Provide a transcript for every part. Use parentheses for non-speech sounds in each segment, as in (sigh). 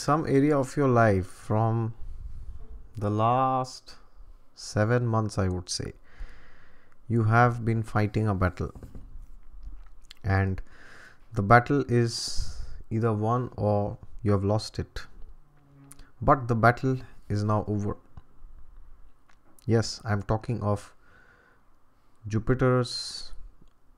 some area of your life from the last seven months, I would say, you have been fighting a battle, and the battle is either won or you have lost it. But the battle is now over. Yes, I'm talking of Jupiter's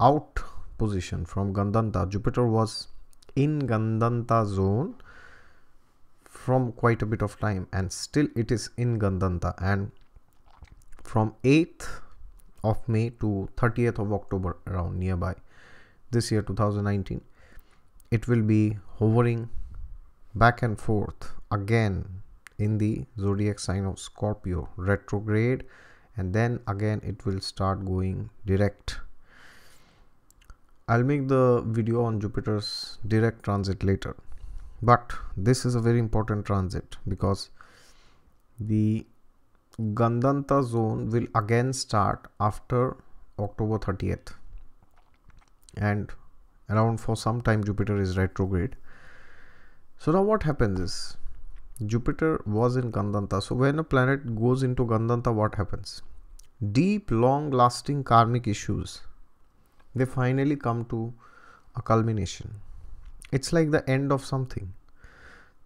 out position from Gandanta. Jupiter was in Gandanta zone from quite a bit of time and still it is in Gandanta. And from 8th of May to 30th of October around nearby this year 2019 it will be hovering back and forth again in the zodiac sign of Scorpio retrograde and then again it will start going direct. I'll make the video on Jupiter's direct transit later but this is a very important transit because the Gandanta zone will again start after October 30th and around for some time Jupiter is retrograde. So now what happens is Jupiter was in Gandanta. So when a planet goes into Gandanta what happens? Deep long lasting karmic issues they finally come to a culmination it's like the end of something.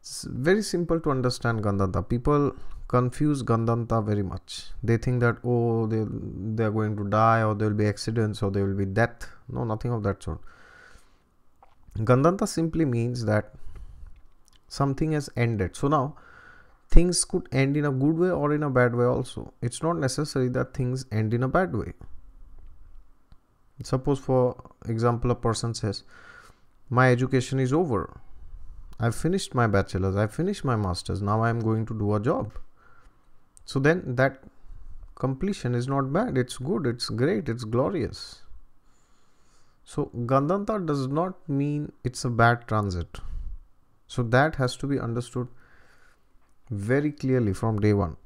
It's very simple to understand gandanta. People confuse gandanta very much. They think that oh they they are going to die or there will be accidents or there will be death. No nothing of that sort. Gandanta simply means that something has ended. So now things could end in a good way or in a bad way also. It's not necessary that things end in a bad way. Suppose for example a person says my education is over. I've finished my bachelor's i've finished my master's now i'm going to do a job. So then that completion is not bad it's good it's great it's glorious. So gandanta does not mean it's a bad transit. So that has to be understood very clearly from day one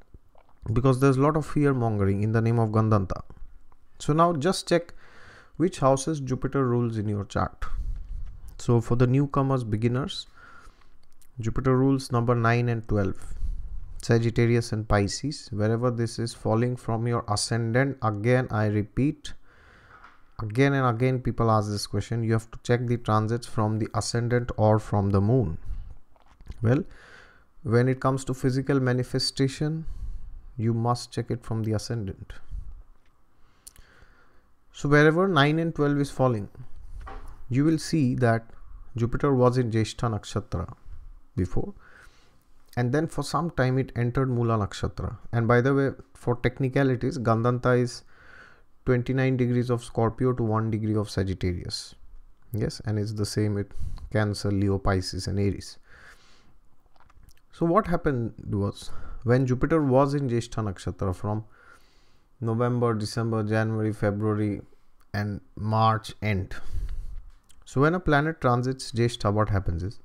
because there's a lot of fear mongering in the name of gandanta. So now just check which houses Jupiter rules in your chart. So for the newcomers, beginners, Jupiter rules number 9 and 12, Sagittarius and Pisces. Wherever this is falling from your ascendant, again I repeat, again and again people ask this question. You have to check the transits from the ascendant or from the moon. Well, when it comes to physical manifestation, you must check it from the ascendant. So wherever 9 and 12 is falling, you will see that Jupiter was in Jyeshtha Nakshatra before and then for some time it entered Mula Nakshatra. And by the way, for technicalities, Gandanta is 29 degrees of Scorpio to 1 degree of Sagittarius. Yes, and it's the same with Cancer, Leo, Pisces, and Aries. So what happened was when Jupiter was in Jyeshtha Nakshatra from November, December, January, February, and March end. So when a planet transits Jyeshtha, what happens is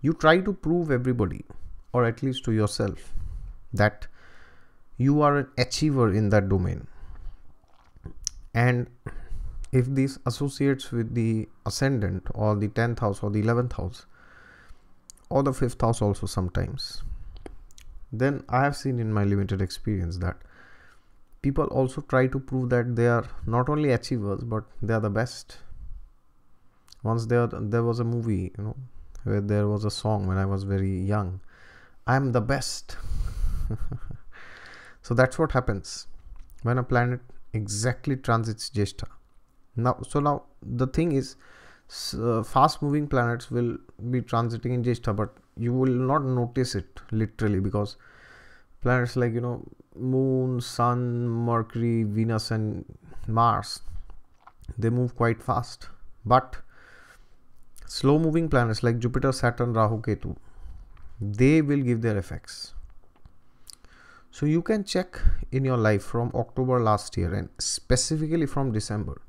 you try to prove everybody, or at least to yourself, that you are an achiever in that domain. And if this associates with the ascendant or the 10th house or the 11th house or the 5th house also sometimes then I have seen in my limited experience that people also try to prove that they are not only achievers but they are the best. Once there there was a movie, you know, where there was a song when I was very young. I'm the best. (laughs) so that's what happens when a planet exactly transits Jyeshtha. Now, so now the thing is, uh, fast moving planets will be transiting in Jyeshtha, but you will not notice it literally because planets like you know moon sun mercury venus and mars they move quite fast. But slow moving planets like jupiter saturn rahu ketu they will give their effects. So you can check in your life from october last year and specifically from december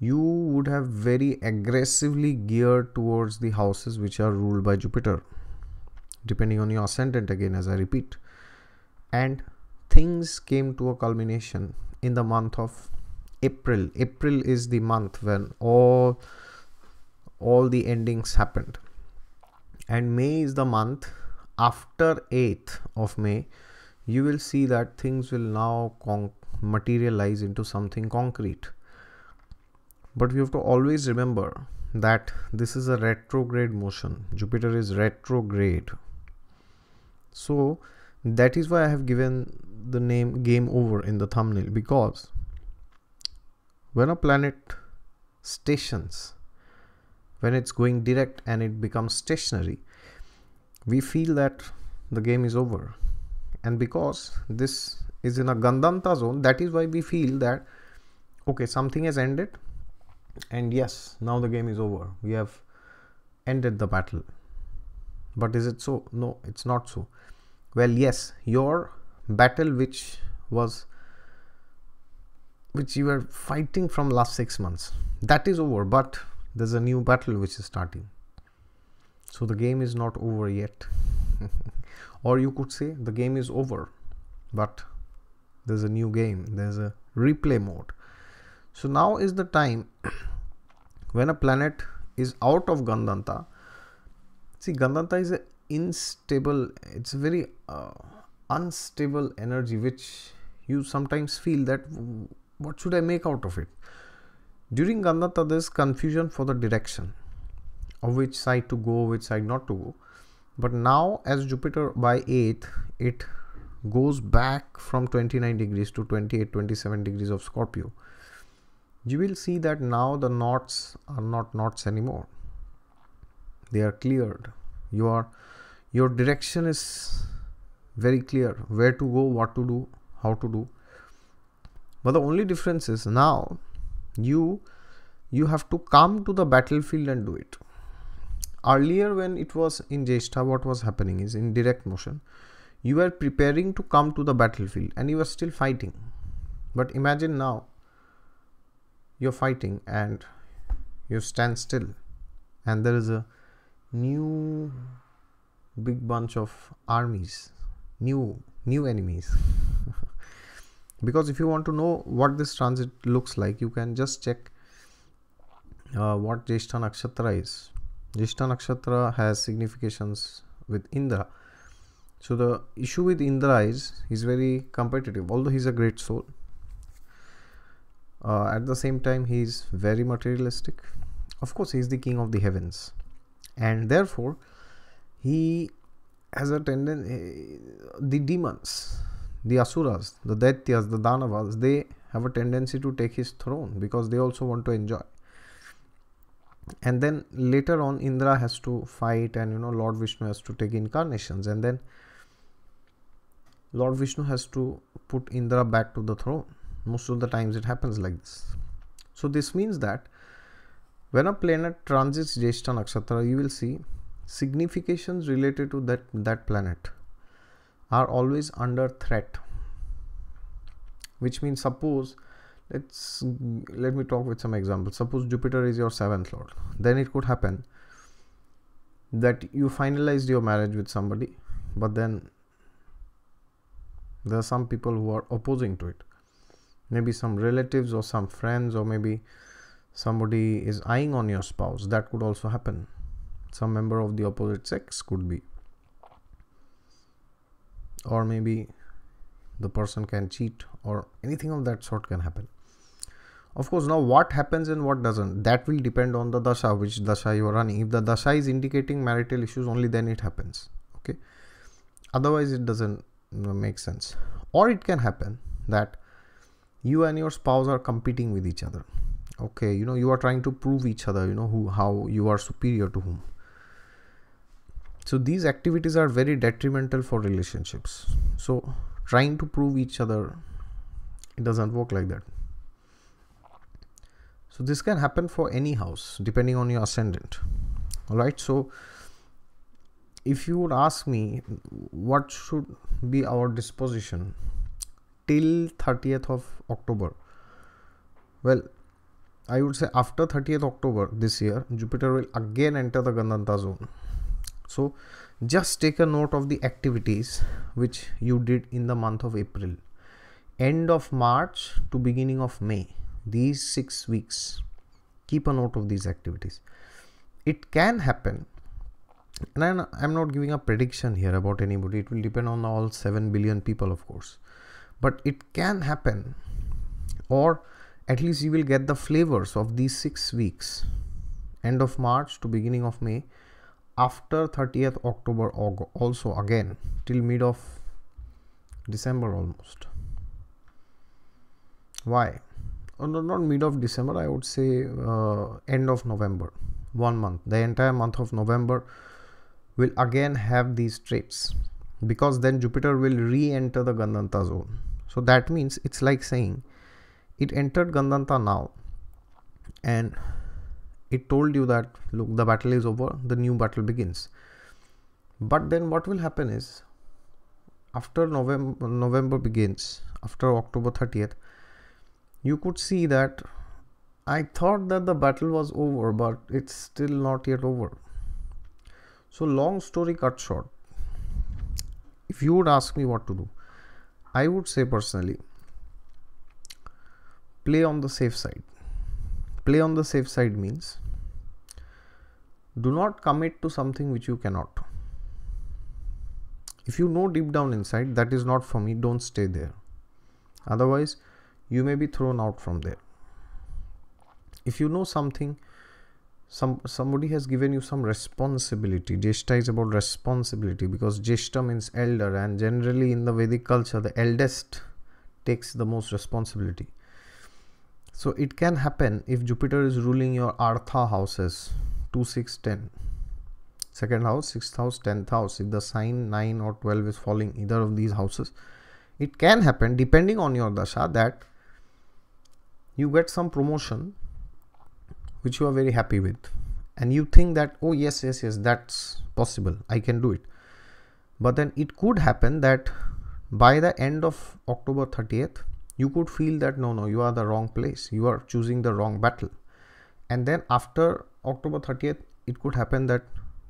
you would have very aggressively geared towards the houses which are ruled by Jupiter, depending on your ascendant again, as I repeat. And things came to a culmination in the month of April. April is the month when all all the endings happened. and May is the month after 8th of May you will see that things will now materialize into something concrete but we have to always remember that this is a retrograde motion Jupiter is retrograde so that is why I have given the name game over in the thumbnail because when a planet stations when it's going direct and it becomes stationary we feel that the game is over. And because this is in a gandanta zone that is why we feel that okay something has ended and yes now the game is over. We have ended the battle. But is it so? No it's not so well yes your battle which was which you were fighting from last six months that is over but there's a new battle which is starting. So the game is not over yet. (laughs) Or you could say the game is over but there's a new game there's a replay mode. So now is the time (clears throat) when a planet is out of gandanta see gandanta is a instable it's very uh, unstable energy which you sometimes feel that what should i make out of it? During gandanta there's confusion for the direction of which side to go which side not to go but now as jupiter by 8th it goes back from 29 degrees to 28 27 degrees of scorpio. You will see that now the knots are not knots anymore. They are cleared. You are your direction is very clear. Where to go what to do how to do. But the only difference is now you you have to come to the battlefield and do it. Earlier when it was in Jeshta what was happening is in direct motion you were preparing to come to the battlefield and you were still fighting. But imagine now you're fighting and you stand still and there is a new big bunch of armies new new enemies. (laughs) Because if you want to know what this transit looks like you can just check uh, what Jeshta Nakshatra is. Jeshta Nakshatra has significations with Indra. So the issue with Indra is he's very competitive. Although he's a great soul uh, at the same time he's very materialistic. Of course he's the king of the heavens. And therefore he has a tendency eh, the demons the asuras the daityas the danavas they have a tendency to take his throne because they also want to enjoy. And then later on indra has to fight and you know lord vishnu has to take incarnations. And then lord vishnu has to put indra back to the throne. Most of the times it happens like this. So this means that when a planet transits jeshta nakshatra you will see significations related to that that planet are always under threat. Which means suppose let's let me talk with some examples suppose jupiter is your seventh lord. Then it could happen that you finalized your marriage with somebody but then there are some people who are opposing to it. Maybe some relatives or some friends or maybe somebody is eyeing on your spouse. That could also happen some member of the opposite sex could be. Or maybe the person can cheat or anything of that sort can happen. Of course now what happens and what doesn't that will depend on the dasha which dasha you are running. If the dasha is indicating marital issues only then it happens okay? Otherwise it doesn't make sense. Or it can happen that you and your spouse are competing with each other okay? You know you are trying to prove each other you know who how you are superior to whom so these activities are very detrimental for relationships. So trying to prove each other it doesn't work like that. So this can happen for any house depending on your ascendant. All right so if you would ask me what should be our disposition till 30th of october? Well i would say after 30th october this year jupiter will again enter the gandanta zone so just take a note of the activities which you did in the month of april. End of march to beginning of may these 6 weeks keep a note of these activities. It can happen and I'm, I'm not giving a prediction here about anybody. It will depend on all 7 billion people of course. But it can happen or at least you will get the flavors of these six weeks. End of march to beginning of may after 30th october also again till mid of december almost. Why? Oh, no, not mid of december i would say uh, end of november. One month. The entire month of november will again have these traits because then jupiter will re-enter the gandanta zone. So that means it's like saying it entered gandanta now and it told you that look the battle is over the new battle begins but then what will happen is after november november begins after october 30th you could see that I thought that the battle was over, but it's still not yet over. So, long story cut short, if you would ask me what to do, I would say personally, play on the safe side. Play on the safe side means do not commit to something which you cannot. If you know deep down inside that is not for me, don't stay there. Otherwise, you may be thrown out from there if you know something some somebody has given you some responsibility jeshta is about responsibility because jeshta means elder and generally in the vedic culture the eldest takes the most responsibility so it can happen if jupiter is ruling your artha houses 2 6 10 second house sixth house 10th house. If the sign 9 or 12 is falling either of these houses it can happen depending on your dasha that you get some promotion which you are very happy with. And you think that oh yes yes yes that's possible. I can do it. But then it could happen that by the end of october 30th you could feel that no no you are the wrong place. You are choosing the wrong battle. And then after october 30th it could happen that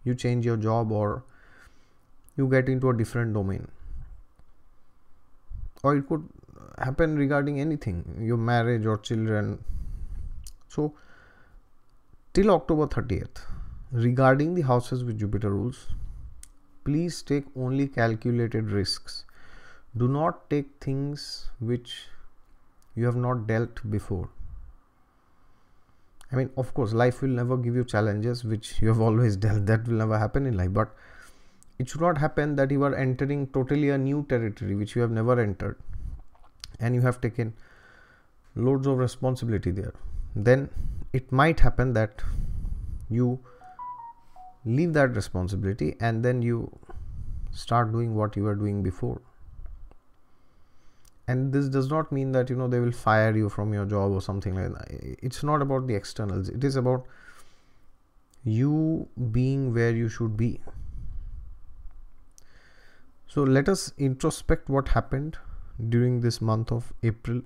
you change your job or you get into a different domain. Or it could happen regarding anything your marriage or children. So till october 30th regarding the houses with jupiter rules please take only calculated risks. Do not take things which you have not dealt before. I mean of course life will never give you challenges which you have (laughs) always dealt. That will never happen in life. But it should not happen that you are entering totally a new territory which you have never entered and you have taken loads of responsibility there. Then it might happen that you leave that responsibility and then you start doing what you were doing before and this does not mean that you know they will fire you from your job or something like that it's not about the externals it is about you being where you should be so let us introspect what happened during this month of April,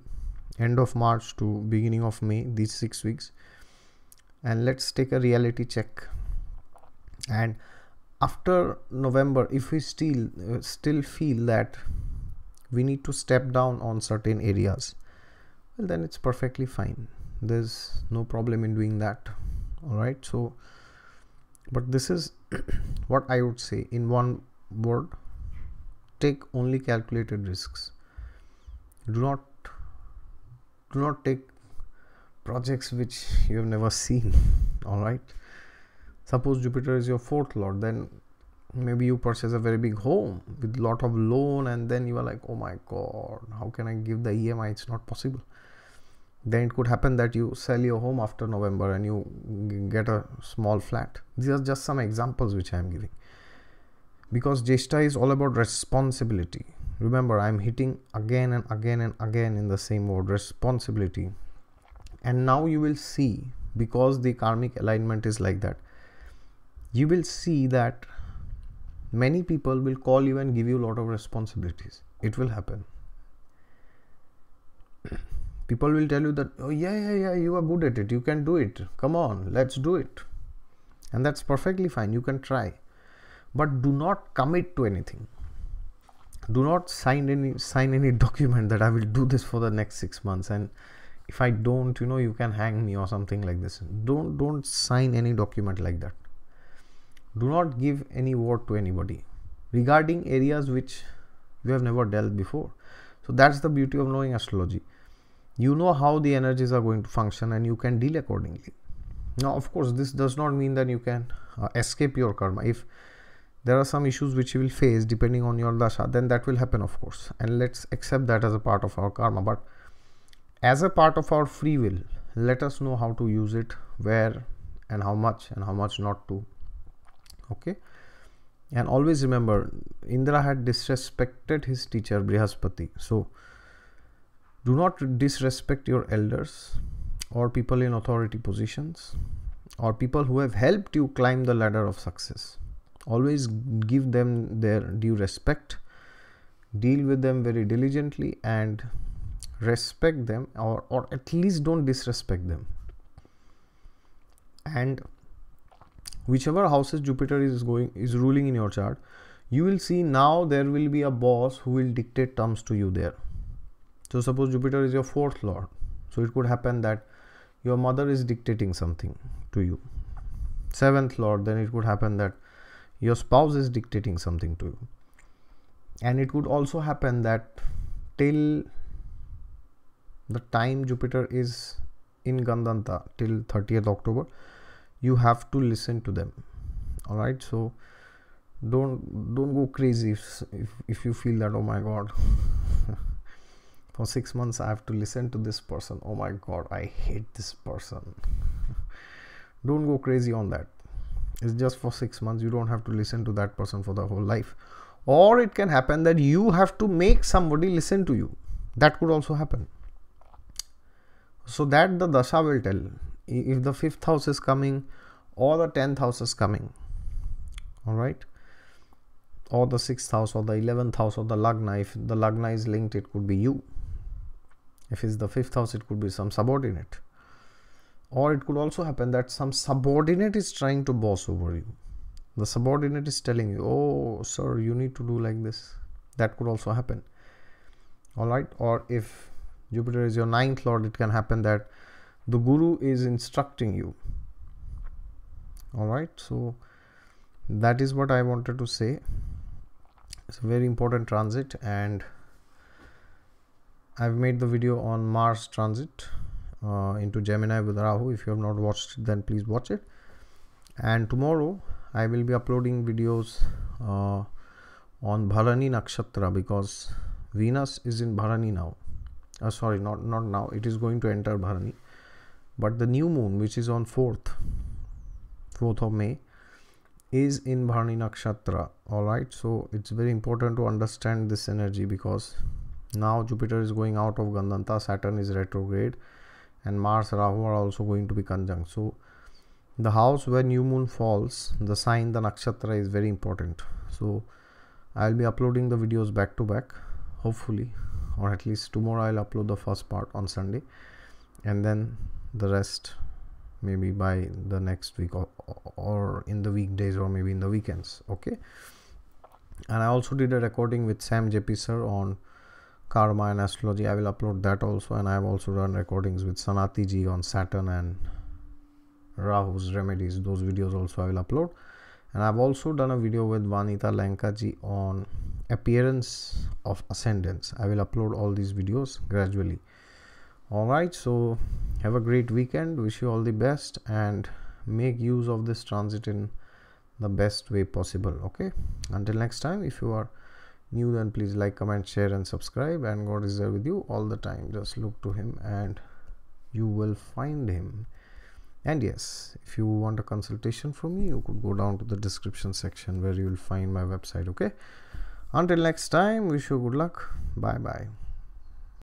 end of March to beginning of May, these six weeks. And let's take a reality check. And after November, if we still uh, still feel that we need to step down on certain areas, well, then it's perfectly fine. There's no problem in doing that. All right. So, but this is (coughs) what I would say in one word take only calculated risks do not do not take projects which you have never (laughs) seen all right suppose jupiter is your fourth lord then maybe you purchase a very big home with lot of loan and then you are like oh my god how can i give the emi it's not possible. Then it could happen that you sell your home after november and you get a small flat. These are just some examples which i am giving. Because jeshta is all about responsibility. Remember i'm hitting again and again and again in the same word responsibility. And now you will see because the karmic alignment is like that you will see that many people will call you and give you a lot of responsibilities. It will happen. (clears throat) People will tell you that oh yeah yeah yeah you are good at it. You can do it. Come on let's do it. And that's perfectly fine. You can try. But do not commit to anything. Do not sign any sign any (laughs) document that i will do this for the next 6 months. And if i don't you know you can hang me or something like this. Don't don't sign any document like that do not give any word to anybody regarding areas which you have never dealt before. So that's the beauty of knowing astrology. You know how the energies are going to function and you can deal accordingly. Now of course this does not mean that you can uh, escape your karma. If there are some issues which you will face depending on your dasha then that will happen of course. And let's accept that as a part of our karma. But as a part of our free will let us know how to use it where and how much and how much not to okay? And always remember indra had disrespected his teacher brihaspati. So do not disrespect your elders or people in authority positions or people who have helped you climb the ladder of success. Always give them their due respect deal with them very diligently and respect them or, or at least don't disrespect them. And whichever houses jupiter is going is ruling in your chart you will see now there will be a boss who will dictate terms to you there. So suppose jupiter is your fourth lord. So it could happen that your mother is dictating something to you. Seventh lord then it could happen that your spouse is dictating something to you. And it could also happen that till the time jupiter is in gandanta till 30th october you have to listen to them. All right? So don't don't go crazy if if, if you feel that oh my god (laughs) for 6 months i have to listen to this person. Oh my god i hate this person. (laughs) Don't go crazy on that. It's just for 6 months. You don't have to listen to that person for the whole life. Or it can happen that you have to make somebody listen to you. That could also happen. So that the dasha will tell if the fifth house is coming or the 10th house is coming all right or the sixth house or the 11th house or the lagna if the lagna is linked it could be you. If it's the fifth house it could be some subordinate. Or it could also happen that some subordinate is trying to boss over you. The subordinate is telling you oh sir you need to do like this. That could also happen. All right? Or if jupiter is your ninth lord it can happen that the guru is instructing you. All right so that is what i wanted to say. It's a very important transit and i've made the video on mars transit uh, into gemini with rahu. If you have not watched it, then please watch it. And tomorrow i will be uploading videos uh, on bharani nakshatra because venus is in bharani now. Uh, sorry not not now. It is going to enter bharani but the new moon which is on 4th 4th of may is in bharani nakshatra all right? So it's very important to understand this energy because now jupiter is going out of gandanta saturn is retrograde and mars rahu are also going to be conjunct. So the house where new moon falls the sign the nakshatra is very important. So i'll be uploading the videos back to back hopefully or at least tomorrow I'll upload the first part on Sunday and then the rest maybe by the next week or, or in the weekdays or maybe in the weekends okay? And I also did a recording with Sam JP sir on karma and astrology. I will upload that also and I have also done recordings with Sanati ji on Saturn and Rahu's remedies. Those videos also I will upload. And I've also done a video with Vanita Lanka ji on appearance of ascendance. I will upload all these videos gradually all right so have a great weekend. Wish you all the best and make use of this transit in the best way possible okay? Until next time if you are new then please like comment share and subscribe and god is there with you all the time. Just look to him and you will find him. And yes if you want a consultation from me you could go down to the description section where you will find my website okay? Until next time wish you good luck. Bye bye